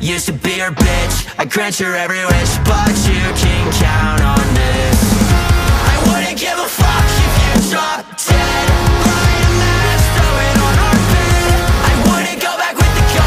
Used to be your bitch. I grant your every wish But